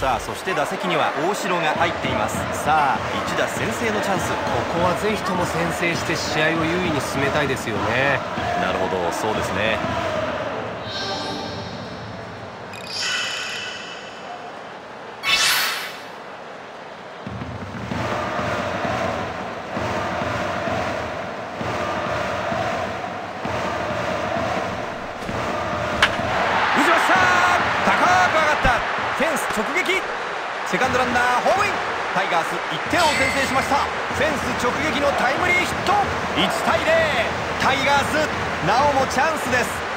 さあそして打席には大城が入っています。さあ一打先制のチャンス。ここはぜひとも先制して試合を優位に進めたいですよね。なるほどそうですね直撃。セカンドランナーホームイン。タイガース1点を先制しました。フェンス直撃のタイムリーヒット。1対0タイガースなおもチャンスです。